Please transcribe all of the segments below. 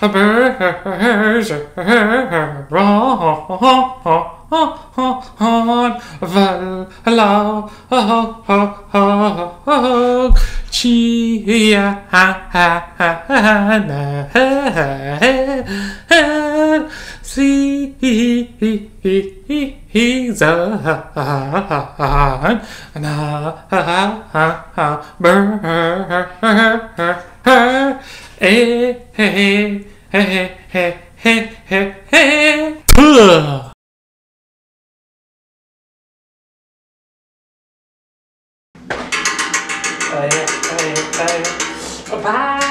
Birds are on Hello, Chiana, See, he, he, he, he, he's a an a Hey, hey, hey, hey, hey, hey, hey. Bye.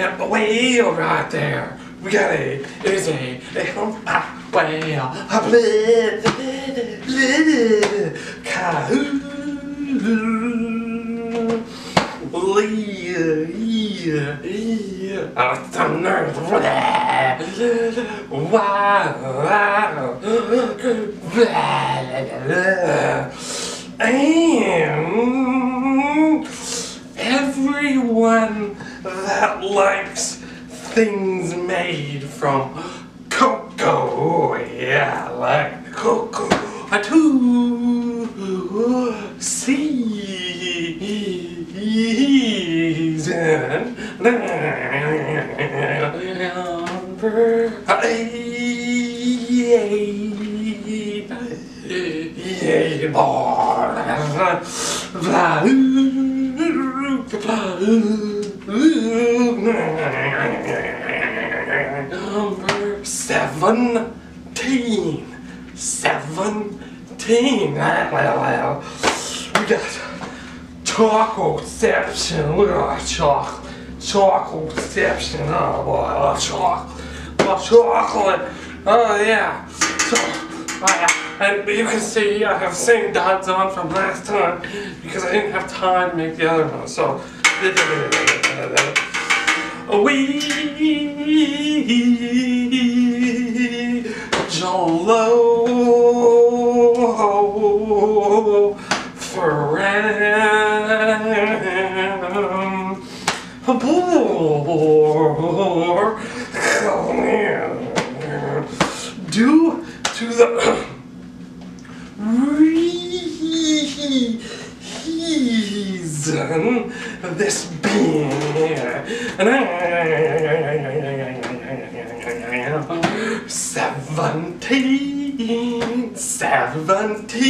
and a whale right there. We got a, it's a, a whale, a blip, And everyone that likes things made from cocoa, yeah, like cocoa, a two season. Yeah, Number seventeen. Seventeen. Ah, we got chocoception. Look at that chocolate. Chocoception. Oh boy, I love chocolate. Chocolate. Oh yeah. So, oh, yeah. And you can see I have same dots on from last time because I didn't have time to make the other one. So we Jolo friend. Due to the reason this being here. And I seventeen, seventeen.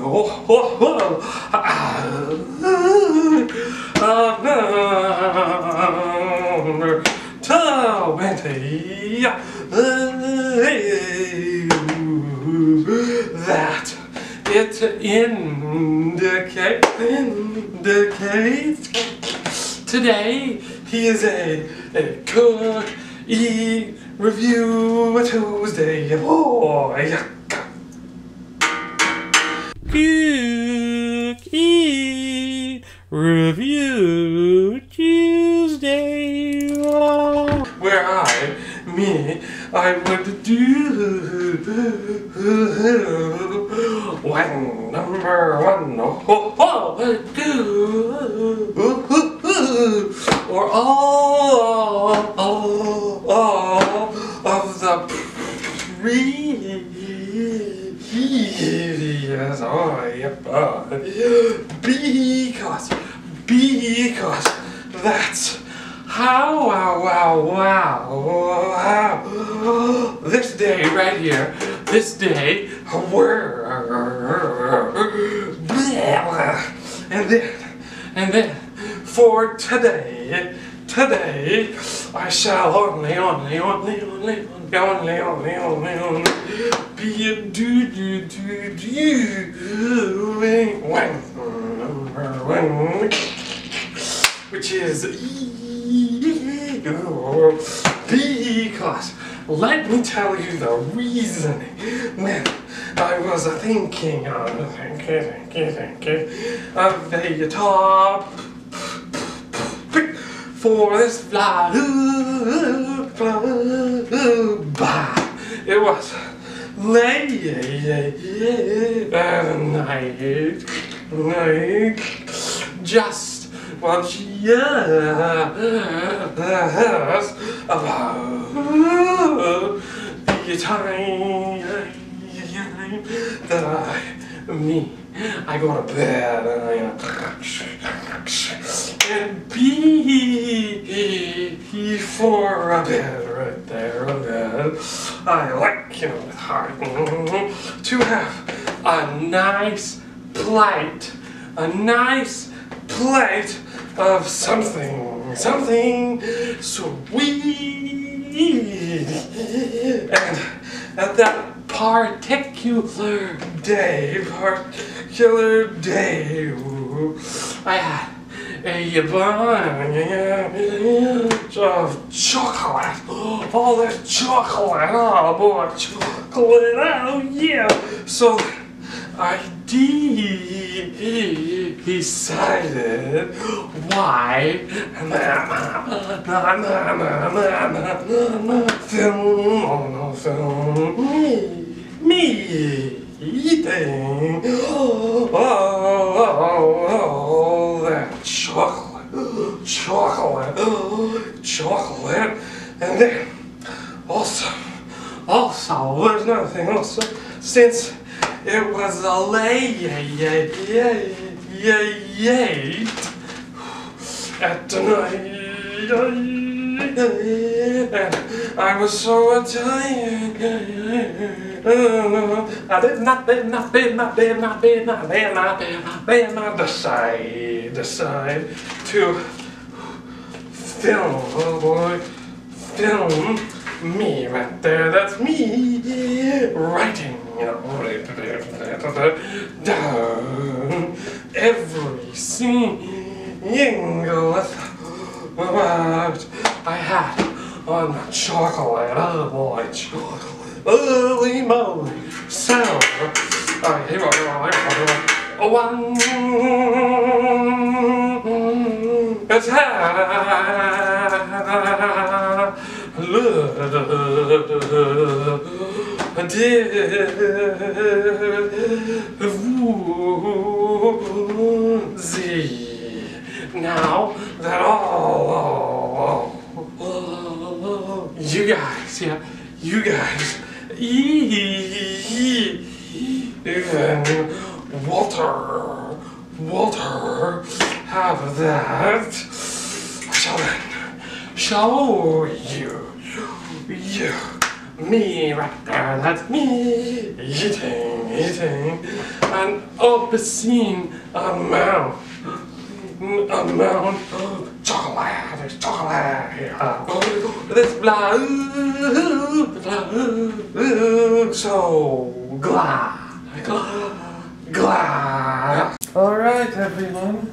Oh, oh, oh. Ah, number twenty. It indicates indicates today he is a, a cook e review Tuesday. Oh, yeah. Cook eat review Tuesday. Where I, me, I would do one number one, oh, oh, two, or all, all, all of the previous, oh, yep, uh, because, because that's how, wow, wow, wow, wow, this day right here, this day, and then, and then, for today, today, I shall only, only, only, only, only, only, only, only, only, be a do, do, do, when, which is because let me tell you the reasoning. When I was thinking of thinking, thinking, of the top for this fly, it was late at night, night, just what yes about the time. That I, me, I go to bed and I and be for a bed right there, a bed. I like, you know, with heart. Mm-hmm. To have a nice plate, a nice plate of something, something sweet. And at that particular day, particular day, I had a bunch of chocolate. All this chocolate, oh boy, chocolate, oh yeah. So I de- decided why oh me, me eating oh, oh, oh, that chocolate, chocolate, chocolate, and then also, also, there's another thing also, since it was a late at night, and I was so tired. I did not, did not, did not, did not, did not, did not, did not, did not decide, decide to film, oh boy, film me right there. That's me writing, every single word I had on chocolate. Oh boy, chocolate. Holy moly, sound. Alright, here we go. One, it's now that all you guys, yeah, you guys, even Walter, Walter, have that. I shall then show you, you, me right there. That's me eating, eating an obscene amount, amount of chocolate. There's chocolate here. This blah, blah, so glad, glad, glad. All right, everyone.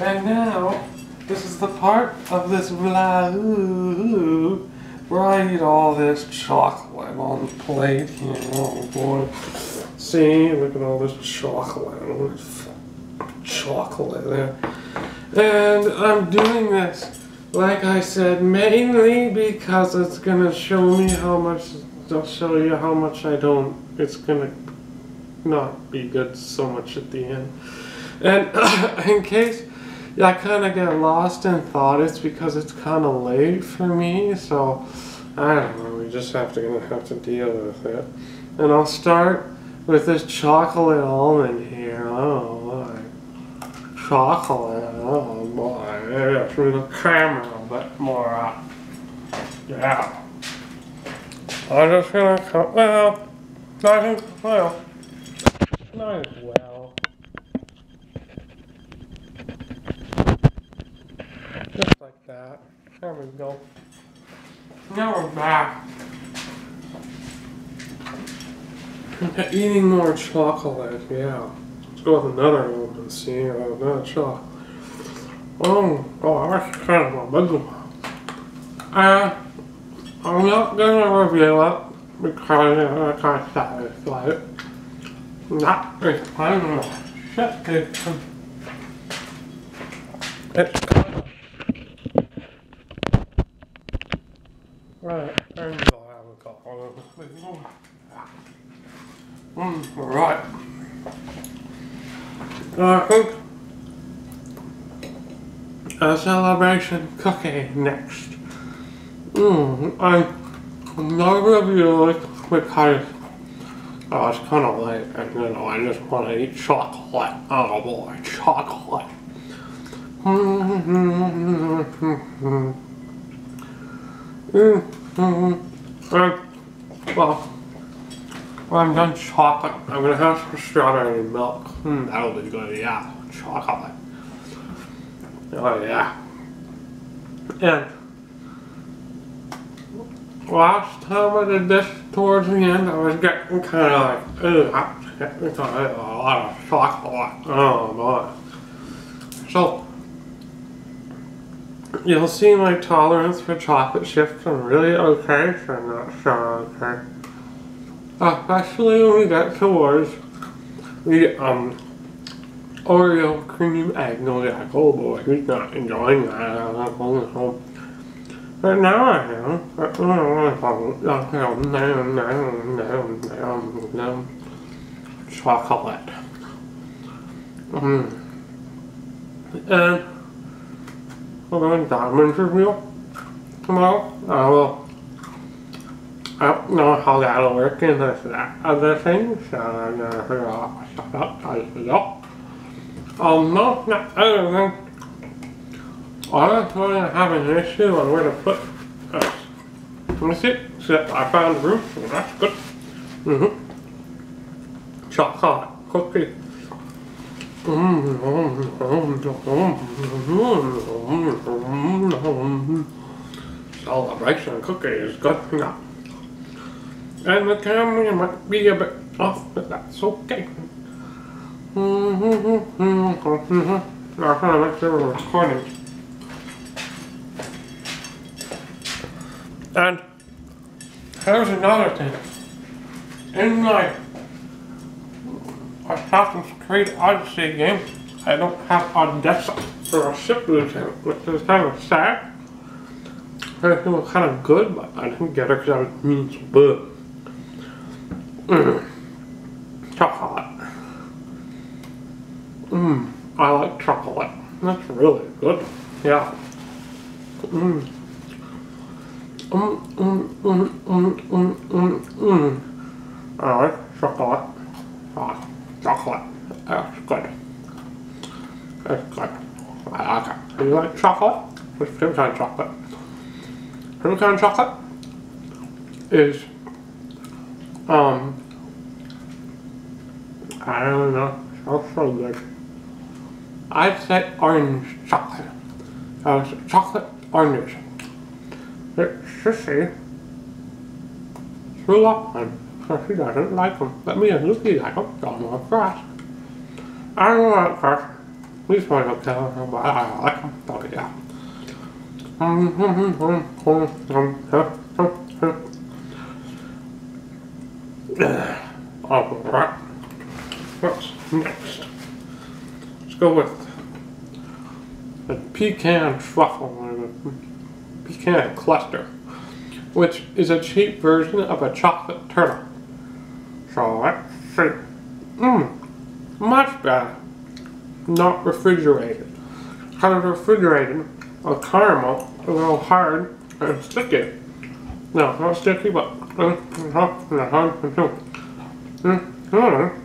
And now, this is the part of this vlog where I eat all this chocolate on the plate here. Oh boy. See, look at all this chocolate. Chocolate there. And I'm doing this, like I said, mainly because it's gonna show me how much, I'll show you how much I don't, it's gonna not be good so much at the end. And in case I kind of get lost in thought, it's because it's kind of late for me, so I don't know, we just have to gonna have to deal with it. And I'll start with this chocolate almond here. Oh boy. Chocolate, oh boy. Yeah, through the camera a bit more up. Yeah. I'm just gonna cut, well, not as, well, not as well. Just like that. There we go. Now we're back. Eating more chocolate, yeah. Let's go with another one and see another chocolate. Oh, oh, that's kind of a big one. Uh, I'm not gonna review it because uh, I can't satisfy it. Not as kind of shit it's, it's kind of Right, and I'll have a god. Mm, alright. Uh, hmm, I think a celebration cookie next. Mmm, I'm not really because oh, it's kind of late and you know I just want to eat chocolate. Oh boy, chocolate. Mm-hmm. Well, when I'm done chocolate, I'm gonna have some strawberry milk. Mm, that'll be good, yeah. Chocolate. Oh yeah. And last time I did this towards the end, I was getting kind of like, ugh, I was getting a lot of chocolate. Oh boy. So, you'll see my tolerance for chocolate shift from really okay to I'm not so okay. Especially when we get towards the um Oreo cream egg. No, like, oh boy, who's not enjoying that? I'm going home. But now I am. Chocolate. Mm. And we're going to diamond tomorrow. I will. I don't know how that'll work in this that other thing, so I'm gonna figure out stuff out as we go. Um, no, not other than I going to have an issue on where to put this. Let me see. See, I found room, so that's good. Mm-hmm. Chocolate cookie. Celebration cookie is good. Yeah. And the camera might be a bit off, but that's okay. I'm trying to make sure we're recording. And here's another thing. In my Assassin's Creed Odyssey game, I don't have Odessa or a ship lieutenant, which is kind of sad. I think it was kind of good, but I didn't get it because I was mean to boo. Mm. Chocolate. Mmm, I like chocolate. That's really good. Yeah. Mmm. Mm, mm, mm, mm, mm, mm, mm. I like chocolate. Ah, chocolate. That's good. That's good. I like it. Do you like chocolate? Which favorite kind of chocolate? Of chocolate is um I don't know. So so good. I'd say orange chocolate. Uh, chocolate orange. It's sissy. Screw up one. So she doesn't like them. But me and Lucy like them. Don't know first. I don't like first. Ones will tell her, but I them. Oh yeah. Alright. What's next? Let's go with a pecan truffle or a pecan cluster, which is a cheap version of a chocolate turtle. So let's see. Mmm, much better. Not refrigerated. Because refrigerated, a caramel, a little hard and sticky. No, not sticky, but uh, hard and too. Mm-hmm.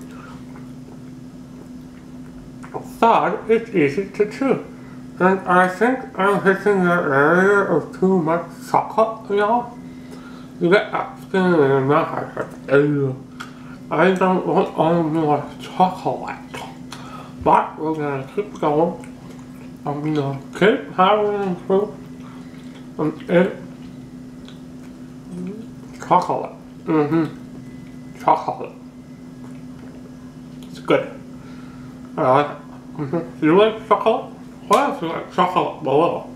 Thought it's easy to chew. And I think I'm hitting the area of too much chocolate, y'all. You get that feeling in your mouth, I don't want all more chocolate. But we're gonna keep going. I'm gonna keep having fruit and eat chocolate. Mm-hmm. Chocolate. It's good. I like it. Mm-hmm. You like chocolate? What is like chocolate below?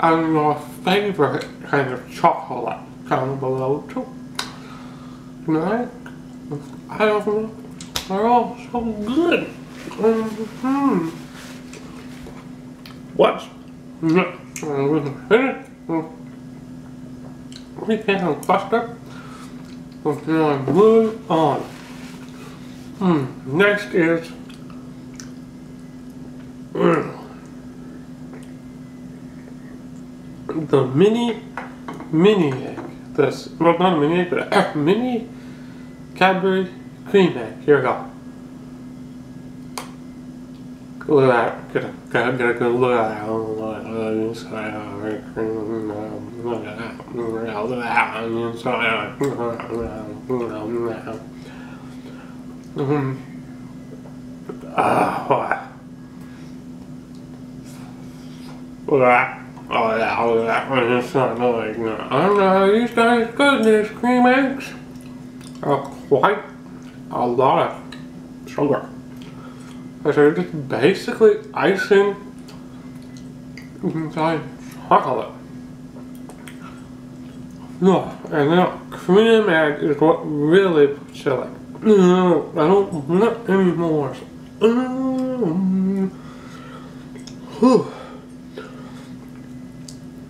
And your favorite kind of chocolate down below too. You know, I don't know. They're all so good. Mm-hmm. Next? We can finish. We can cluster Okay, move on. Hmm. Next is mm, the mini mini egg. This well not a mini egg, but a mini Cadbury cream egg. Here we go. Look at that. Get a, get a, get a good look at that. Oh, that. Mm-hmm. Ah. Oh that. It's not like, no. I don't know how these guys good these cream eggs are quite a lot of sugar. So just basically icing inside chocolate. No, and then cream egg is what really puts you like, no, I don't want any more. Mm.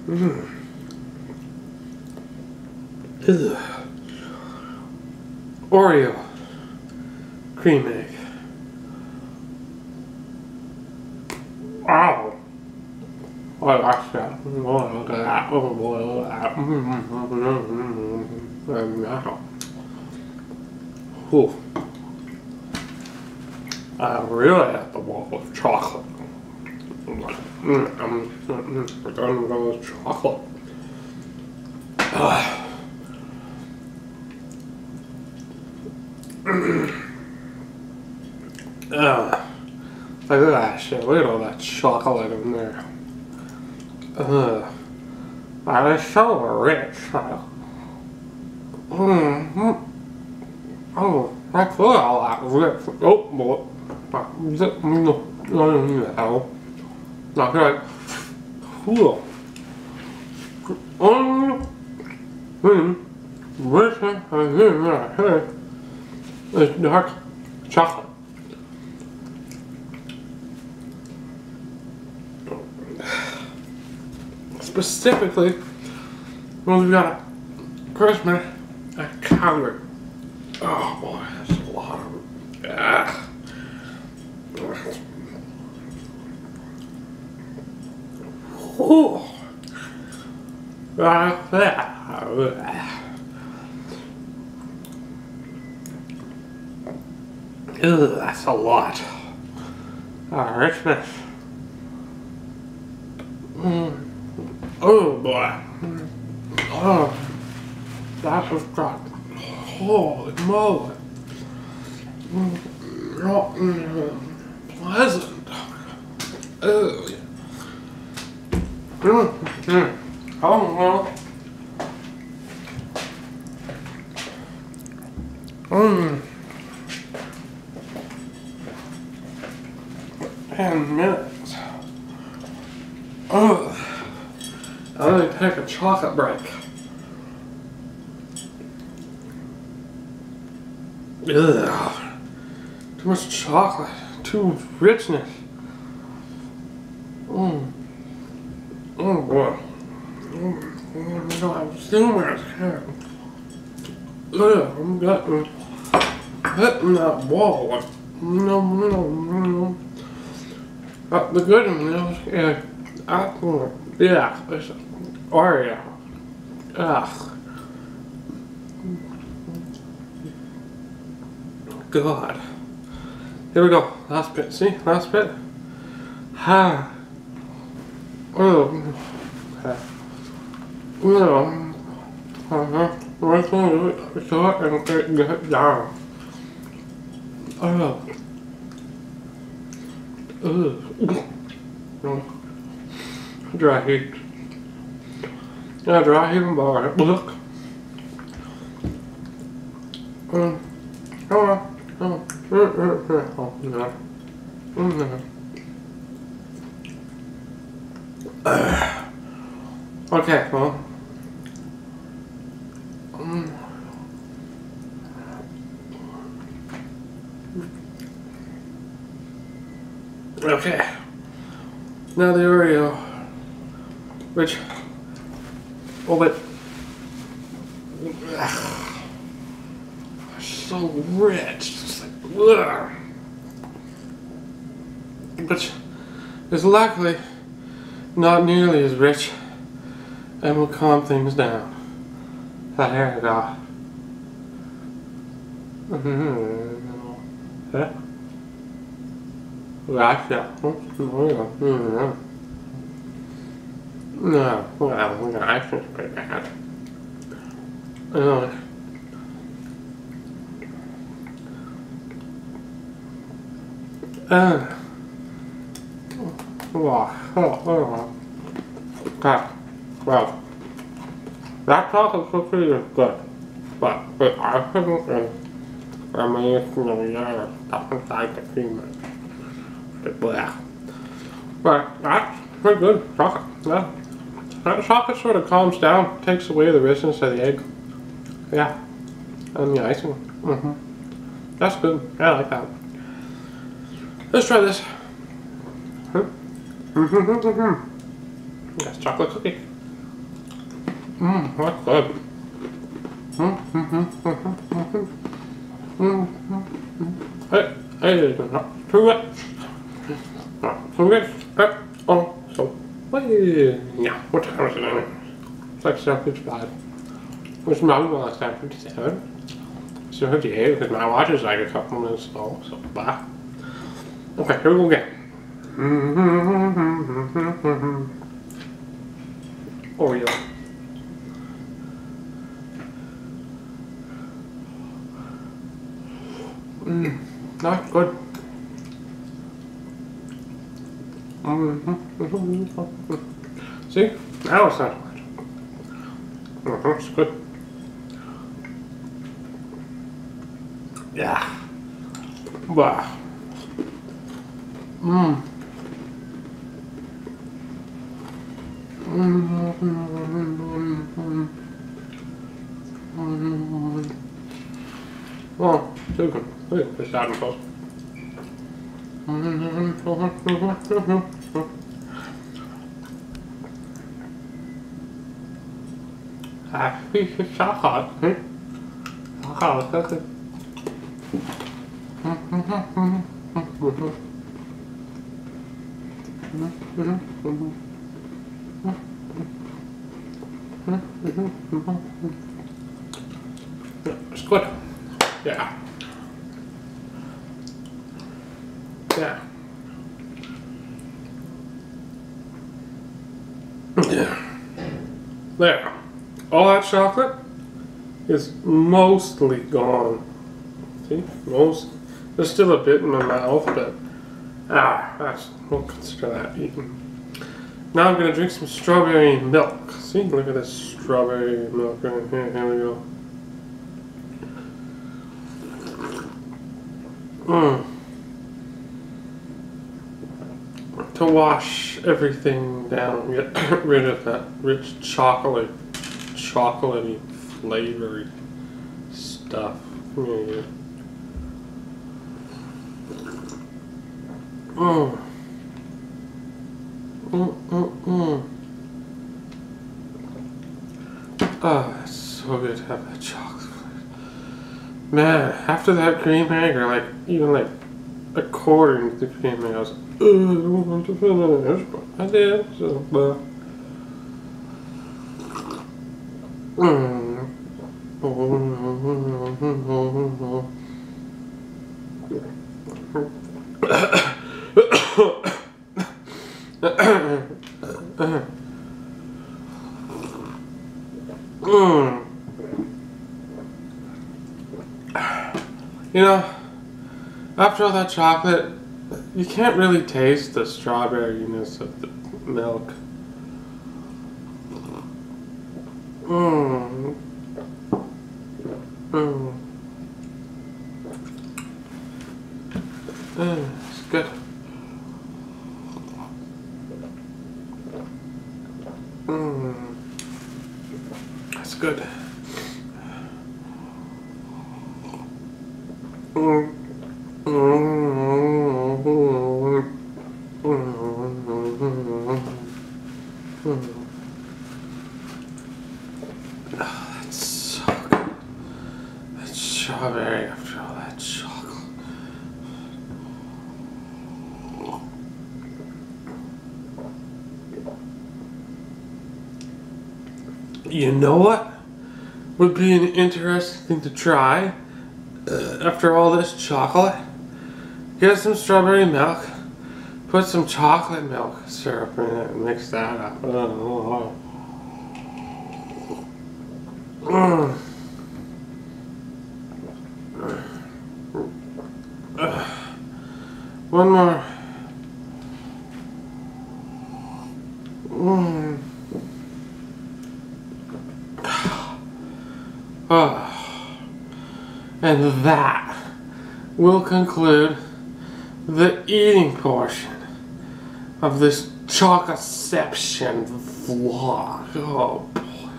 Mm. Oreo cream egg. Oh, that's that. Look at that. Oh, boy, look at that. Whew. I really have to walk with chocolate. I'm like, mm, I'm, done with chocolate. Uh, uh, look at that shit. Look at all that chocolate in there. Ugh. That is so rich. Mm-hmm. Oh, that's look at all that rich. Oh, boy. No. Not good. Cool. Um, hmm. Where's that? I hear that. It's dark chocolate. Specifically, when we've got Christmas at Calgary. Oh boy, that's a lot of. Ah. Ooh. That's a lot. Alright. Oh boy. Oh, that was got. Holy moly. Not pleasant. Mm, mm. Oh well. Mmm. 10 minutes. Ugh. I to take a chocolate break. Ugh. Too much chocolate. Too richness. Mmm. Oh boy. Mm, I'm still much. Ugh, I'm getting hitting that wall. No, no, no. Uh, the good news is apple. Yeah, it's Oreo. Ugh. God. Here we go. Last bit. See? Last bit. Ha. Oh. Okay. No. Uh-huh. Right there. Short and get down. Oh. Ugh. Dry heat. Ja, dry heat bara. Look. Mm. Ja, ja. Mm, mm, mm. Ja, mm, mm. Uh. Okay, well. Okay. Now the Oreo, which, oh, but, so rich. It's like, ugh. But it's luckily not nearly as rich and will calm things down. We go. Mm-hmm. Yeah? Yeah. No, well, I think it's pretty bad. Uh. Wow. Oh, oh. Okay. Well, that chocolate cookie is good. But the icing and I mean, it's, you know, yeah, stuff inside the cream. But, blah. But that's pretty good chocolate. Yeah. That chocolate sort of calms down, takes away the richness of the egg. Yeah. And the icing. Mm-hmm. That's good. I like that. Let's try this. That's chocolate cookie. Mmm, that's good. Hey, hey, not too. Not too much. Hey, yeah, what time is it now? It's like 7.55. Which mom was 7.57. 7.58, because my watch is like a couple minutes slow, so bye. Okay, here we go again. Mm-hmm. Oreo. Mmm, not good. See? Now it's not bad. Uh -huh, it's good. Yeah. Wow. Mmm. Oh, good. Look this out close. Ah, fish is chocolate. Chocolate, that's it. It's good. Yeah. Yeah. Yeah. There. That chocolate is mostly gone. See? Most. There's still a bit in my mouth, but ah, that's we'll consider that eaten. Now I'm gonna drink some strawberry milk. See, look at this strawberry milk right here. Here we go. Mm. To wash everything down, get rid of that rich chocolate, chocolatey, flavory stuff. Mm, mm, mm. Oh, it's so good to have that chocolate. Man, after that cream egg, or like even like a quarter into the cream egg, I was like, I don't want to finish, but I did. So, but. Mm. mm. You know, after all that chocolate, you can't really taste the strawberryness of the milk. Mmm. Mmm. Mm, it's good. Mmm. That's good. Mm. strawberry after all that chocolate. You know what would be an interesting thing to try uh, after all this chocolate? Get some strawberry milk, put some chocolate milk syrup in it, and mix that up. Mm. One more. That will conclude the eating portion of this chocolateception vlog. Oh boy,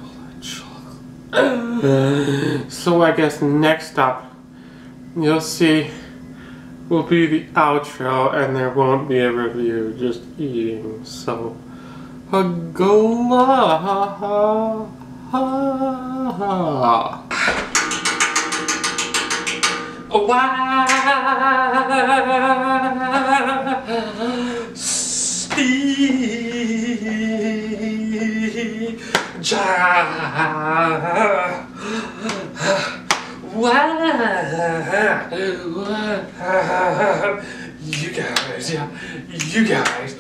chocolate. so I guess next up, you'll see will be the outro and there won't be a review, just eating. So, a go la Why Steve Wow. You guys, yeah, you guys,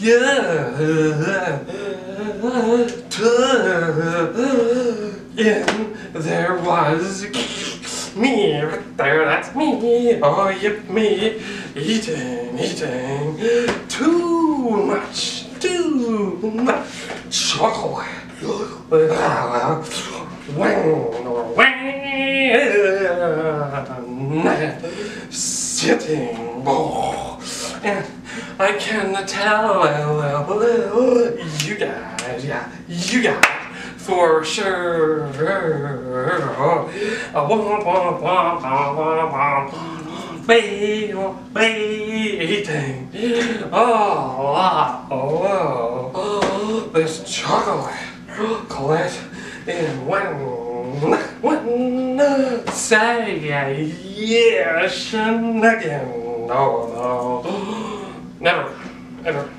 yeah. And there was me right there, that's me. Oh, yep, me. Eating, eating. Too much, too much chocolate. Sitting, and I can tell you guys, yeah, you guys, for sure. Waiting. Oh, oh, oh, this chocolate. Colette and when when say yes again. No, no, never, ever,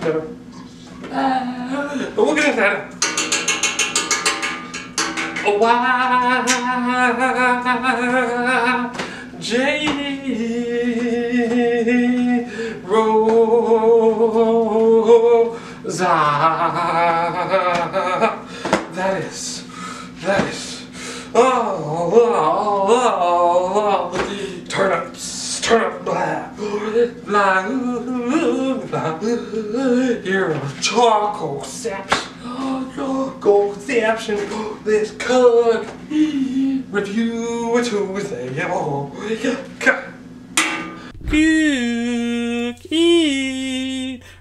never. Uh, we'll get into that. Why, J. Rosa. That is, that is, oh, oh, oh, oh. oh turnips, turnip, blah, blah, blah, your chocoception, chocoception, this cook, review Tuesday, oh, Cookie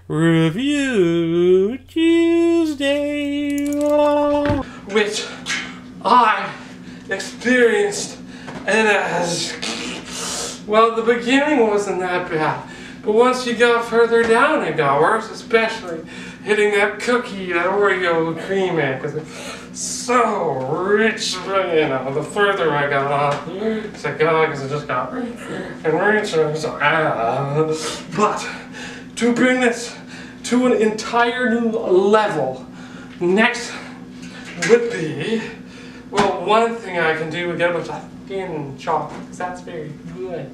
Review Tuesday, which I experienced and as well the beginning wasn't that bad. But once you got further down it got worse especially hitting that cookie that Oreo cream in because it's so rich you know the further I got on it's like oh because it just got richer and richer so ah but to bring this to an entire new level. Next would be, well, one thing I can do is get a bunch of thin chocolate, because that's very good.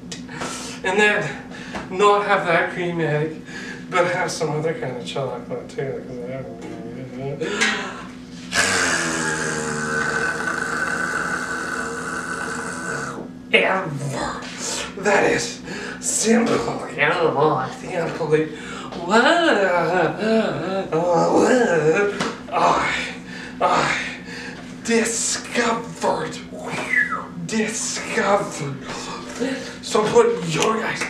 And then not have that cream egg, but have some other kind of chocolate too. Ever. That is simply, oh, simply I, I discovered, discovered. So put your guys,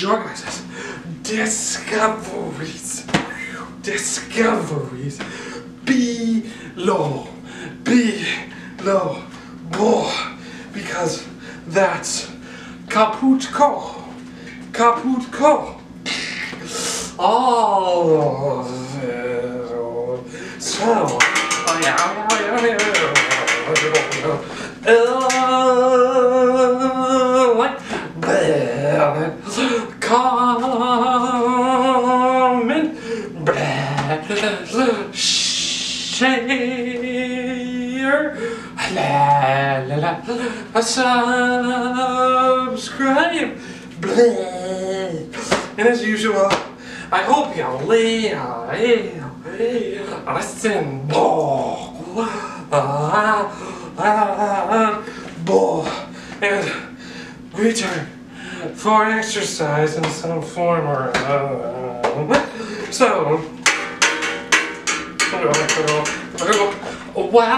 your guys, discoveries, discoveries below, below, boy, because that's Kaput Co. Kaput Co all of it. So, oh yeah, oh yeah, oh yeah, oh yeah. share, a subscribe, blah. And as usual, I hope you listen, blah, ah, ah, blah, and return for exercise in some form or another. So, wow.